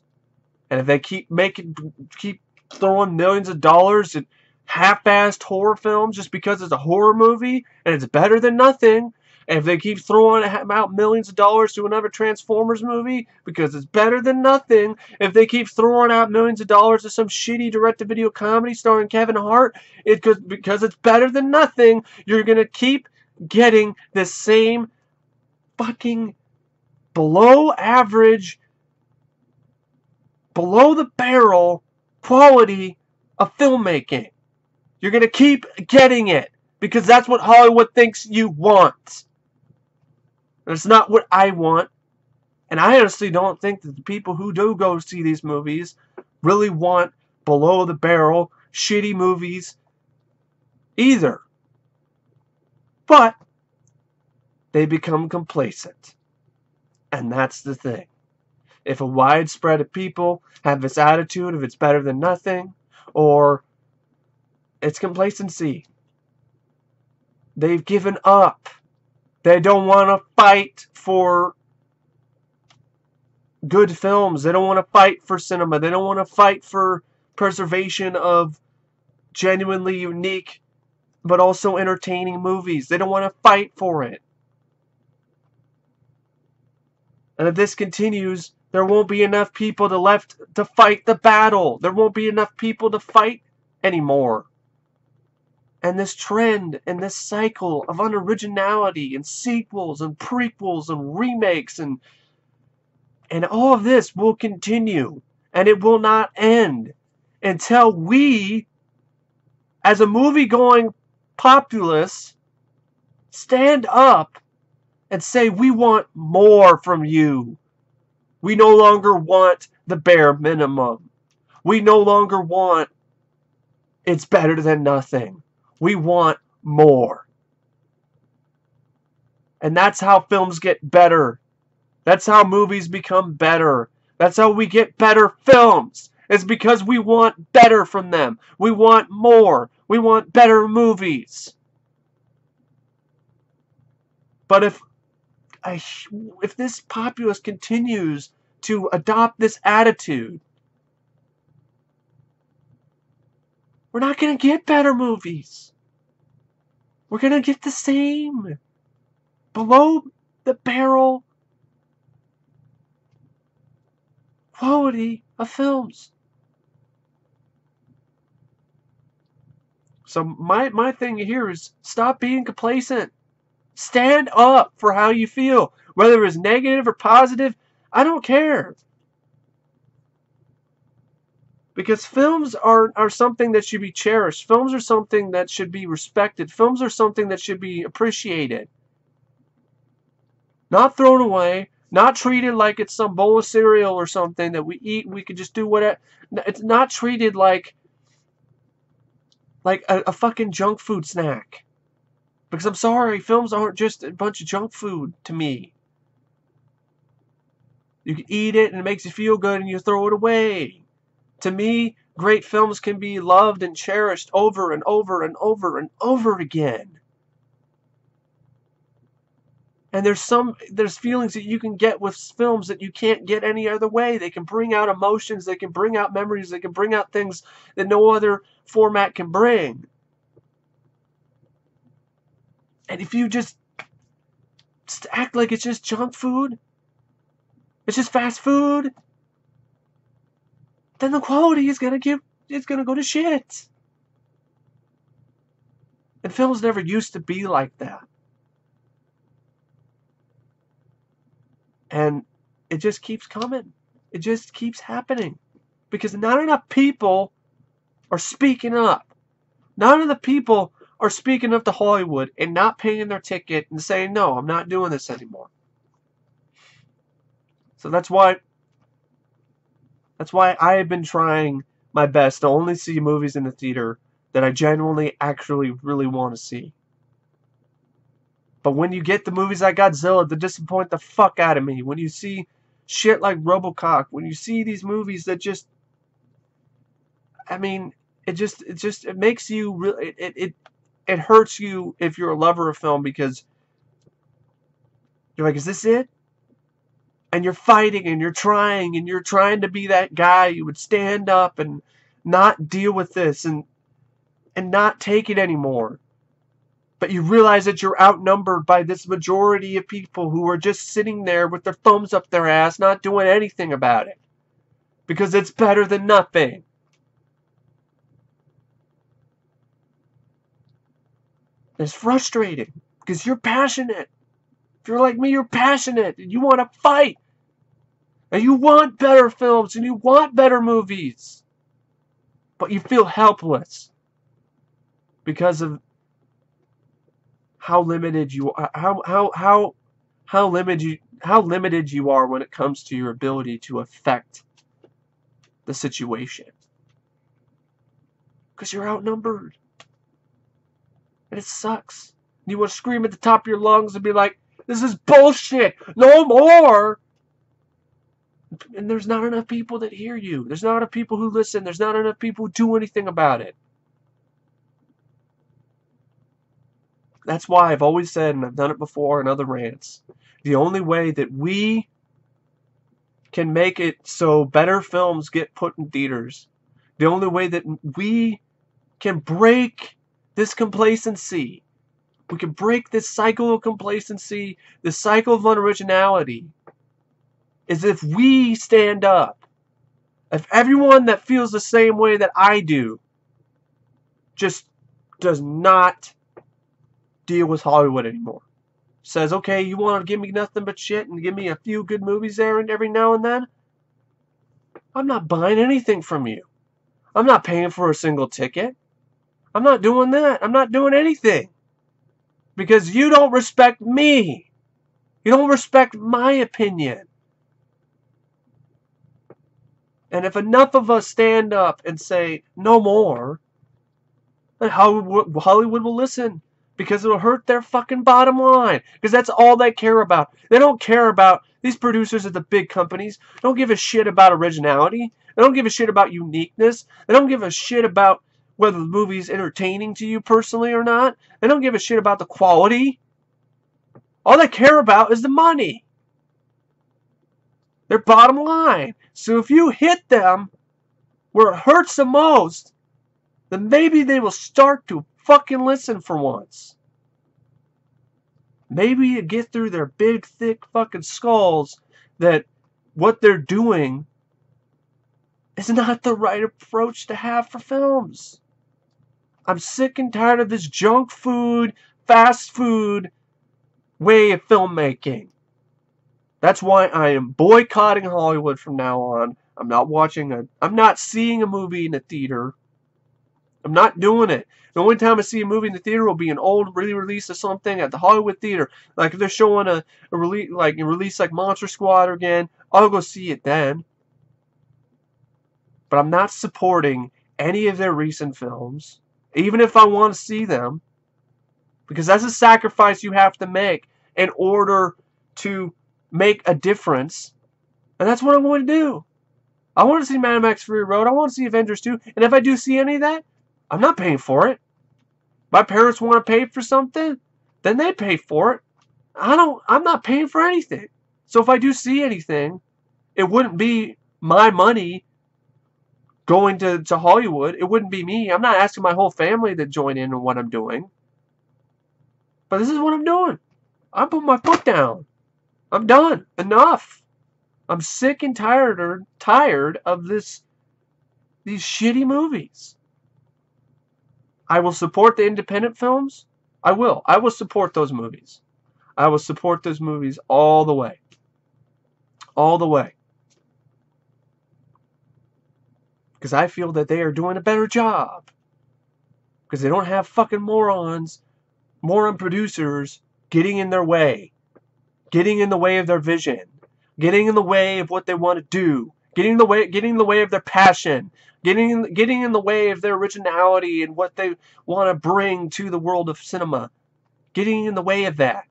and if they keep making, keep throwing millions of dollars at half-assed horror films just because it's a horror movie and it's better than nothing, and if they keep throwing out millions of dollars to another Transformers movie because it's better than nothing, if they keep throwing out millions of dollars to some shitty direct-to-video comedy starring Kevin Hart, it could because it's better than nothing, you're gonna keep getting the same fucking below average below the barrel quality of filmmaking. You're going to keep getting it because that's what Hollywood thinks you want. It's not what I want. And I honestly don't think that the people who do go see these movies really want below the barrel, shitty movies either. But they become complacent. And that's the thing if a widespread of people have this attitude of it's better than nothing, or it's complacency. They've given up. They don't want to fight for good films. They don't want to fight for cinema. They don't want to fight for preservation of genuinely unique but also entertaining movies. They don't want to fight for it. And if this continues, there won't be enough people to left to fight the battle. There won't be enough people to fight anymore. And this trend and this cycle of unoriginality and sequels and prequels and remakes and and all of this will continue and it will not end until we as a movie going populace stand up and say we want more from you. We no longer want the bare minimum. We no longer want it's better than nothing. We want more. And that's how films get better. That's how movies become better. That's how we get better films. It's because we want better from them. We want more. We want better movies. But if I, if this populace continues to adopt this attitude, we're not going to get better movies. We're going to get the same below the barrel quality of films. So my my thing here is stop being complacent. Stand up for how you feel, whether it's negative or positive. I don't care. Because films are, are something that should be cherished. Films are something that should be respected. Films are something that should be appreciated. Not thrown away. Not treated like it's some bowl of cereal or something that we eat we can just do whatever. It's not treated like like a, a fucking junk food snack. Because I'm sorry, films aren't just a bunch of junk food to me. You can eat it and it makes you feel good and you throw it away. To me, great films can be loved and cherished over and over and over and over again. And there's some there's feelings that you can get with films that you can't get any other way. They can bring out emotions, they can bring out memories, they can bring out things that no other format can bring. And if you just, just act like it's just junk food, it's just fast food, then the quality is gonna give it's gonna go to shit. And films never used to be like that. And it just keeps coming. It just keeps happening. Because not enough people are speaking up. None of the people are speaking up to Hollywood and not paying their ticket and saying, no, I'm not doing this anymore. So that's why that's why I have been trying my best to only see movies in the theater that I genuinely actually really want to see. But when you get the movies like Godzilla that disappoint the fuck out of me, when you see shit like Robocop, when you see these movies that just, I mean, it just, it just, it makes you really, it, it, it hurts you if you're a lover of film because you're like, is this it? And you're fighting and you're trying and you're trying to be that guy who would stand up and not deal with this and and not take it anymore. But you realize that you're outnumbered by this majority of people who are just sitting there with their thumbs up their ass, not doing anything about it. Because it's better than nothing. It's frustrating because you're passionate. If you're like me, you're passionate and you want to fight. And you want better films and you want better movies. But you feel helpless because of how limited you are, how how how how limited you how limited you are when it comes to your ability to affect the situation. Because you're outnumbered. And it sucks. You want to scream at the top of your lungs and be like, this is bullshit! No more! And there's not enough people that hear you. There's not enough people who listen. There's not enough people who do anything about it. That's why I've always said, and I've done it before in other rants, the only way that we can make it so better films get put in theaters, the only way that we can break this complacency, we can break this cycle of complacency, this cycle of unoriginality, is if we stand up. If everyone that feels the same way that I do just does not deal with Hollywood anymore. Says, okay, you want to give me nothing but shit and give me a few good movies there and every now and then? I'm not buying anything from you. I'm not paying for a single ticket. I'm not doing that. I'm not doing anything. Because you don't respect me. You don't respect my opinion. And if enough of us stand up and say, no more, Hollywood will listen because it'll hurt their fucking bottom line. Because that's all they care about. They don't care about these producers at the big companies. Don't give a shit about originality. They don't give a shit about uniqueness. They don't give a shit about whether the movie's entertaining to you personally or not. They don't give a shit about the quality. All they care about is the money. Their bottom line. So if you hit them where it hurts the most, then maybe they will start to fucking listen for once. Maybe you get through their big, thick fucking skulls that what they're doing is not the right approach to have for films. I'm sick and tired of this junk food, fast food way of filmmaking. That's why I am boycotting Hollywood from now on. I'm not watching a I'm not seeing a movie in a theater. I'm not doing it. The only time I see a movie in the theater will be an old re-release of something at the Hollywood Theater. Like if they're showing a, a release like a release like Monster Squad again, I'll go see it then. But I'm not supporting any of their recent films even if I want to see them, because that's a sacrifice you have to make in order to make a difference. And that's what I'm going to do. I want to see Mad Max Fury Road. I want to see Avengers 2. And if I do see any of that, I'm not paying for it. My parents want to pay for something, then they pay for it. I don't I'm not paying for anything. So if I do see anything, it wouldn't be my money going to, to Hollywood. It wouldn't be me. I'm not asking my whole family to join in on what I'm doing. But this is what I'm doing. I'm putting my foot down. I'm done. Enough. I'm sick and tired or tired of this these shitty movies. I will support the independent films. I will. I will support those movies. I will support those movies all the way. All the way. because I feel that they are doing a better job. Because they don't have fucking morons, moron producers getting in their way, getting in the way of their vision, getting in the way of what they want to do, getting in the way, getting in the way of their passion, getting in, getting in the way of their originality and what they want to bring to the world of cinema, getting in the way of that.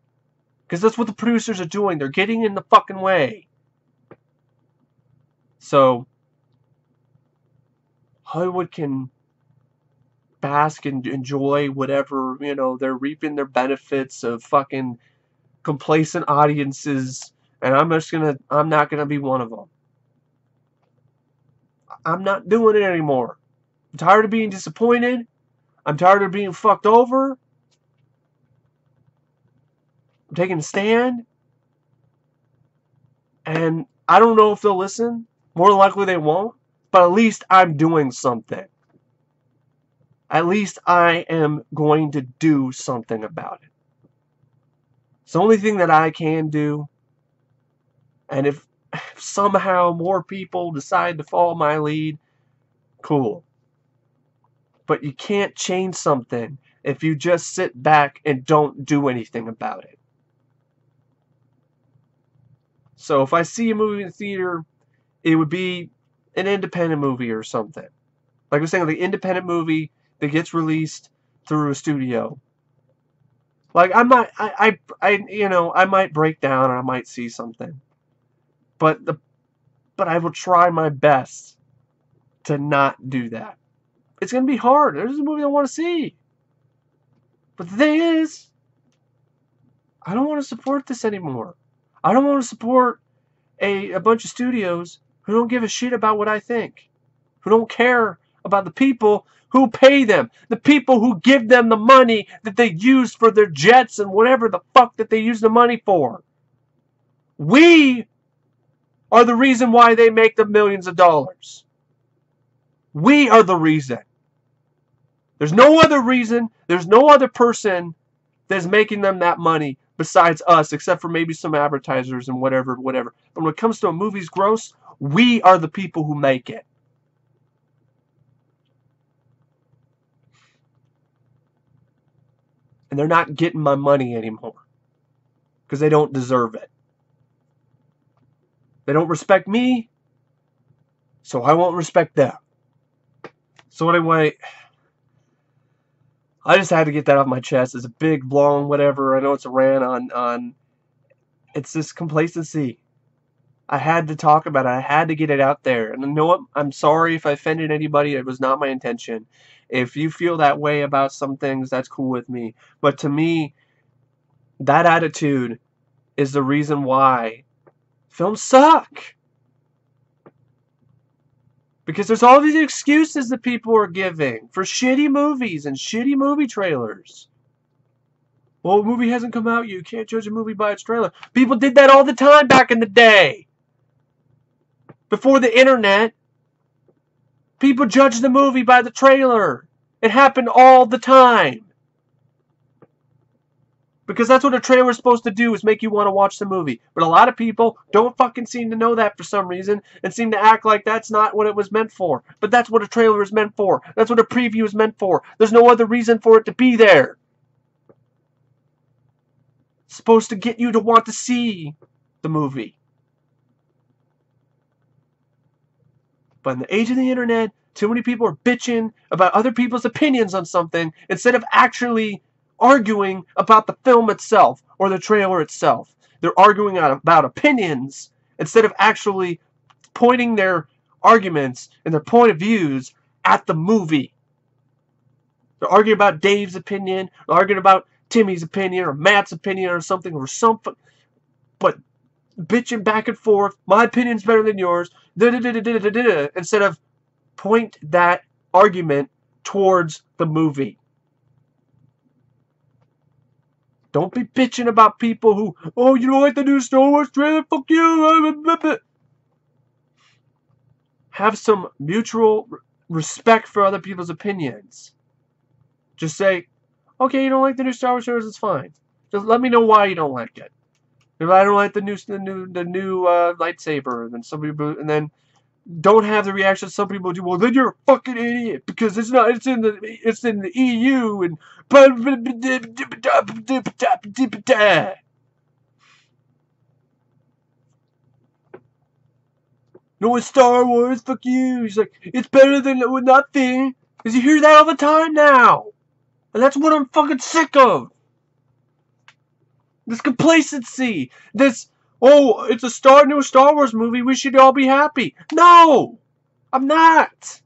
Because that's what the producers are doing. They're getting in the fucking way. So, Hollywood can bask and enjoy whatever, you know, they're reaping their benefits of fucking complacent audiences, and I'm just gonna, I'm not gonna be one of them. I'm not doing it anymore. I'm tired of being disappointed. I'm tired of being fucked over. I'm taking a stand. And I don't know if they'll listen. More than likely they won't. But at least I'm doing something. At least I am going to do something about it. It's the only thing that I can do. And if, if somehow more people decide to follow my lead, cool. But you can't change something if you just sit back and don't do anything about it. So if I see a movie in the theater, it would be an independent movie or something. Like I was saying, the independent movie that gets released through a studio. Like I might, I, I, I, you know, I might break down and I might see something, but the, but I will try my best to not do that. It's gonna be hard. There's a movie I want to see, but the thing is, I don't want to support this anymore. I don't want to support a, a bunch of studios who don't give a shit about what I think, who don't care about the people who pay them, the people who give them the money that they use for their jets and whatever the fuck that they use the money for. We are the reason why they make the millions of dollars. We are the reason. There's no other reason, there's no other person that's making them that money besides us, except for maybe some advertisers and whatever, whatever. But when it comes to a movie's gross, we are the people who make it. And they're not getting my money anymore. Because they don't deserve it. They don't respect me, so I won't respect them. So anyway, I just had to get that off my chest. It's a big, long, whatever. I know it's a rant on on. It's this complacency. I had to talk about it. I had to get it out there. And you know what? I'm sorry if I offended anybody. It was not my intention. If you feel that way about some things, that's cool with me. But to me, that attitude is the reason why films suck. Because there's all these excuses that people are giving for shitty movies and shitty movie trailers. Well, a movie hasn't come out. yet. You can't judge a movie by its trailer. People did that all the time back in the day. Before the internet, people judge the movie by the trailer. It happened all the time. Because that's what a trailer is supposed to do is make you want to watch the movie. But a lot of people don't fucking seem to know that for some reason and seem to act like that's not what it was meant for. But that's what a trailer is meant for. That's what a preview is meant for. There's no other reason for it to be there. It's supposed to get you to want to see the movie. But in the age of the internet, too many people are bitching about other people's opinions on something instead of actually arguing about the film itself or the trailer itself. They're arguing about opinions instead of actually pointing their arguments and their point of views at the movie. They're arguing about Dave's opinion, they're arguing about Timmy's opinion or Matt's opinion or something or something. But bitching back and forth, my opinion's better than yours, da -da -da instead of point that argument towards the movie. Don't be bitching about people who, oh, you don't like the new Star Wars trailer? Fuck you. Have some mutual respect for other people's opinions. Just say, okay, you don't like the new Star Wars trailers, it's fine. Just let me know why you don't like it. If I don't like the new the new the new uh, lightsaber, then somebody and then don't have the reaction some people do. Well, then you're a fucking idiot because it's not. It's in the. It's in the EU and. No, it's Star Wars. Fuck you. He's like, it's better than nothing. Cause you hear that all the time now, and that's what I'm fucking sick of. This complacency. This oh, it's a star new Star Wars movie. We should all be happy. No, I'm not.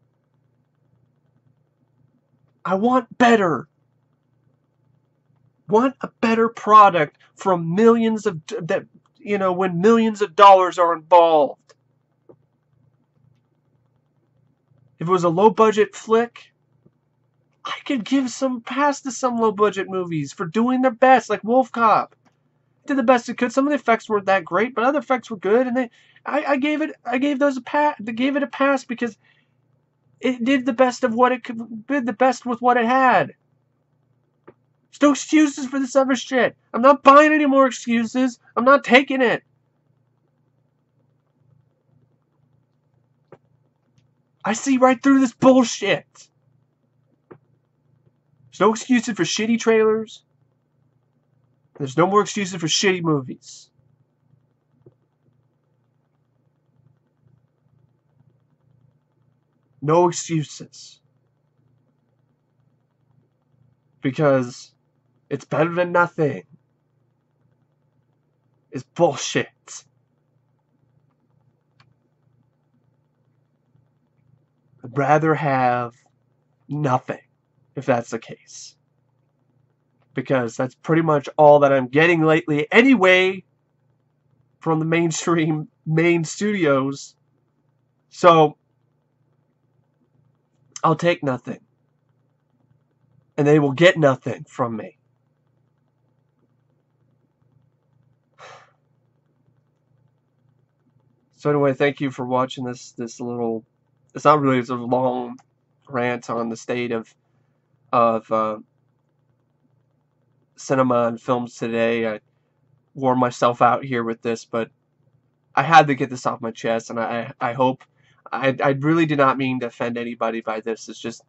I want better. Want a better product from millions of that you know when millions of dollars are involved. If it was a low budget flick, I could give some pass to some low budget movies for doing their best, like Wolf Cop did the best it could. Some of the effects weren't that great, but other effects were good, and they, I, I gave it, I gave those a pass, gave it a pass because it did the best of what it could, did the best with what it had. There's no excuses for this other shit. I'm not buying any more excuses. I'm not taking it. I see right through this bullshit. There's no excuses for shitty trailers. There's no more excuses for shitty movies. No excuses. Because it's better than nothing. It's bullshit. I'd rather have nothing if that's the case. Because that's pretty much all that I'm getting lately anyway from the mainstream main studios. So I'll take nothing. And they will get nothing from me. So anyway, thank you for watching this this little it's not really it's a long rant on the state of of uh, cinema and films today. I wore myself out here with this, but I had to get this off my chest, and I I hope I I really did not mean to offend anybody by this. It's just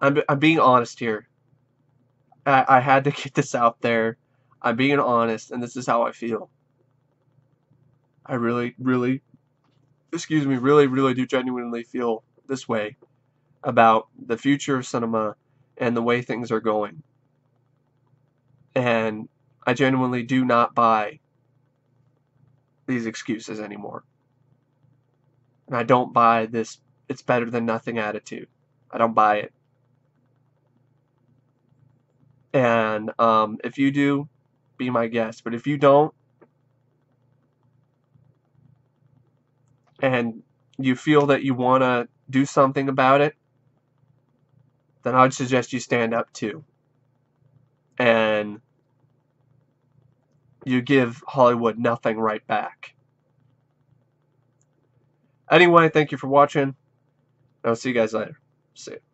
I'm I'm being honest here. I I had to get this out there. I'm being honest, and this is how I feel. I really, really, excuse me, really, really do genuinely feel this way about the future of cinema and the way things are going. And I genuinely do not buy these excuses anymore. And I don't buy this it's better than nothing attitude. I don't buy it. And um, if you do, be my guest. But if you don't, and you feel that you want to do something about it, then I would suggest you stand up too. And you give Hollywood nothing right back. Anyway, thank you for watching. I'll see you guys later. See you.